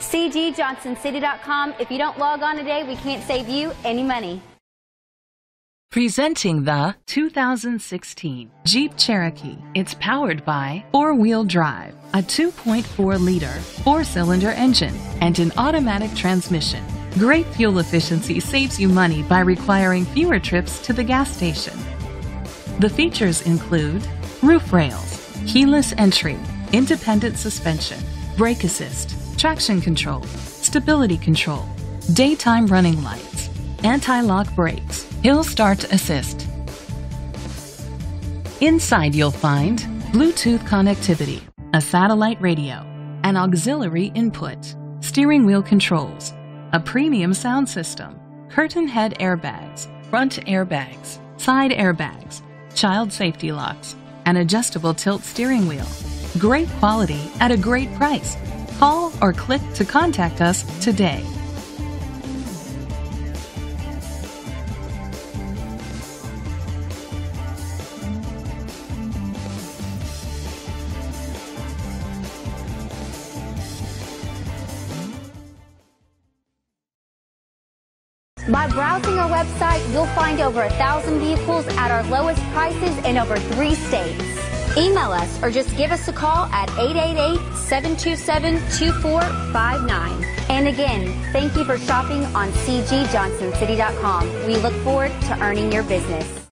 CGJohnsonCity.com. If you don't log on today, we can't save you any money. Presenting the 2016 Jeep Cherokee. It's powered by four-wheel drive, a 2.4-liter four-cylinder engine, and an automatic transmission. Great fuel efficiency saves you money by requiring fewer trips to the gas station. The features include roof rails, keyless entry, independent suspension, brake assist, traction control, stability control, daytime running lights, anti-lock brakes, hill start assist. Inside you'll find Bluetooth connectivity, a satellite radio, an auxiliary input, steering wheel controls, a premium sound system, curtain head airbags, front airbags, side airbags, child safety locks, an adjustable tilt steering wheel. Great quality at a great price. Call or click to contact us today. By browsing our website, you'll find over a thousand vehicles at our lowest prices in over three states. Email us or just give us a call at 888-727-2459. And again, thank you for shopping on CGJohnsonCity.com. We look forward to earning your business.